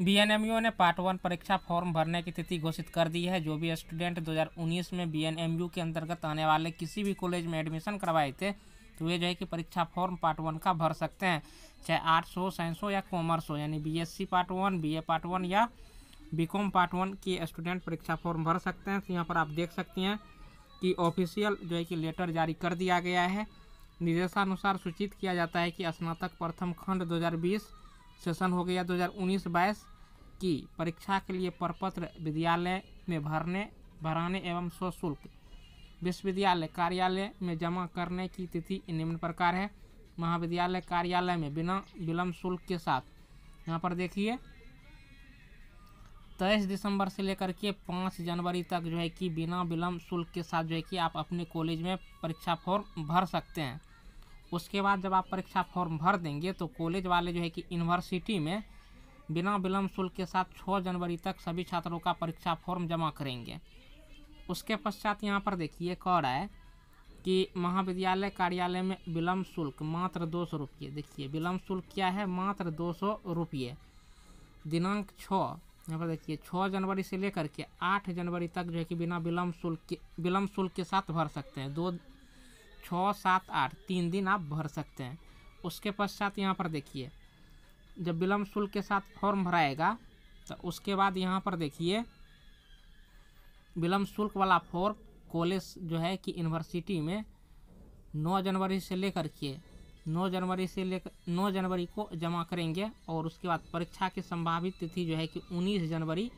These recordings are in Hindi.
बीएनएमयू ने पार्ट वन परीक्षा फॉर्म भरने की तिथि घोषित कर दी है। जो भी स्टूडेंट 2019 में बीएनएमयू के अंतर्गत आने वाले किसी भी कॉलेज में एडमिशन करवाए थे तो वे जो है कि परीक्षा फॉर्म पार्ट वन का भर सकते हैं। चाहे आर्ट्स हो साइंस हो या कॉमर्स हो, यानी BSc part one BA part one या बीकॉम पार्ट वन के स्टूडेंट परीक्षा फॉर्म भर सकते हैं। तो यहाँ पर आप देख सकती हैं कि ऑफिशियल जो है कि लेटर जारी कर दिया गया है। निर्देशानुसार सूचित किया जाता है कि स्नातक प्रथम खंड 2020 सेशन हो गया 2019-22 की परीक्षा के लिए प्रपत्र विद्यालय में भरने, भराने एवं स्वशुल्क विश्वविद्यालय कार्यालय में जमा करने की तिथि निम्न प्रकार है। महाविद्यालय कार्यालय में बिना विलम्ब शुल्क के साथ, यहाँ पर देखिए, तेईस दिसंबर से लेकर के पाँच जनवरी तक जो है कि बिना विलम्ब शुल्क के साथ जो है कि आप अपने कॉलेज में परीक्षा फॉर्म भर सकते हैं। उसके बाद जब आप परीक्षा फॉर्म भर देंगे तो कॉलेज वाले जो है कि यूनिवर्सिटी में बिना विलम्ब शुल्क के साथ छः जनवरी तक सभी छात्रों का परीक्षा फॉर्म जमा करेंगे। उसके पश्चात यहाँ पर देखिए, कह रहा है कि महाविद्यालय कार्यालय में विलम्ब शुल्क मात्र दो सौ रुपये। देखिए विलम्ब शुल्क क्या है? मात्र दो सौ रुपये। दिनांक छः यहाँ पर देखिए छः जनवरी से लेकर के आठ जनवरी तक जो है कि बिना विलम्ब शुल्क के विलम्ब शुल्क के साथ भर सकते हैं। दो छः सात, आठ, तीन दिन आप भर सकते हैं। उसके पश्चात यहाँ पर देखिए जब विलम्ब शुल्क के साथ फॉर्म भराएगा तो उसके बाद यहाँ पर देखिए विलम्ब शुल्क वाला फॉर्म कॉलेज जो है कि यूनिवर्सिटी में 9 जनवरी से लेकर के 9 जनवरी से लेकर 9 जनवरी को जमा करेंगे और उसके बाद परीक्षा की संभावित तिथि जो है कि 19 जनवरी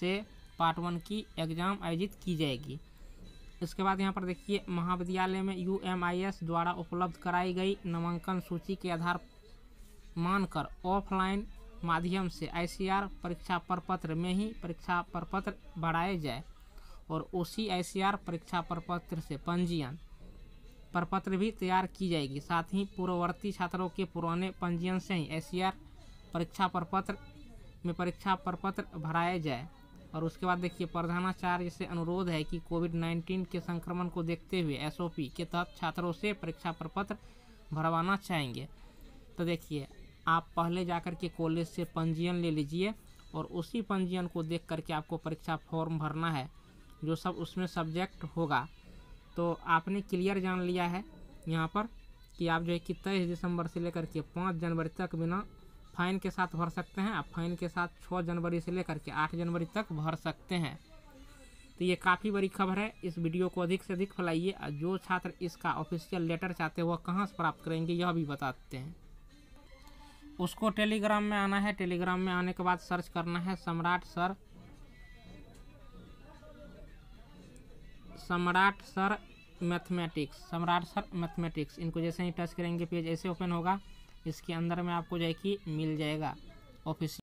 से पार्ट वन की एग्ज़ाम आयोजित की जाएगी। इसके बाद यहाँ पर देखिए, महाविद्यालय में UMIS द्वारा उपलब्ध कराई गई नामांकन सूची के आधार मानकर ऑफलाइन माध्यम से आईसीआर परीक्षा प्रपत्र में ही परीक्षा प्रपत्र बढ़ाए जाए और उसी आईसीआर परीक्षा प्रपत्र से पंजीयन प्रपत्र भी तैयार की जाएगी। साथ ही पूर्ववर्ती छात्रों के पुराने पंजीयन से ही आईसीआर परीक्षा प्रपत्र में परीक्षा प्रपत्र भराया जाए। और उसके बाद देखिए, प्रधानाचार्य से अनुरोध है कि कोविड नाइन्टीन के संक्रमण को देखते हुए एसओपी के तहत छात्रों से परीक्षा प्रपत्र भरवाना चाहेंगे। तो देखिए आप पहले जाकर के कॉलेज से पंजीयन ले लीजिए और उसी पंजीयन को देख करके आपको परीक्षा फॉर्म भरना है, जो सब उसमें सब्जेक्ट होगा। तो आपने क्लियर जान लिया है यहाँ पर कि आप जो है कि तेईस दिसंबर से लेकर के पाँच जनवरी तक बिना फाइन के साथ भर सकते हैं। आप फाइन के साथ छः जनवरी से लेकर के आठ जनवरी तक भर सकते हैं। तो ये काफ़ी बड़ी खबर है। इस वीडियो को अधिक से अधिक फैलाइए। जो छात्र इसका ऑफिशियल लेटर चाहते हैं, वह कहाँ से प्राप्त करेंगे, यह भी बताते हैं। उसको टेलीग्राम में आना है। टेलीग्राम में आने के बाद सर्च करना है Samrat sir. Samrat sir mathematics. Samrat sir mathematics. इनको जैसे ही टच करेंगे, पेज ऐसे ओपन होगा। इसके अंदर में आपको जो है कि मिल जाएगा। ऑफ़िस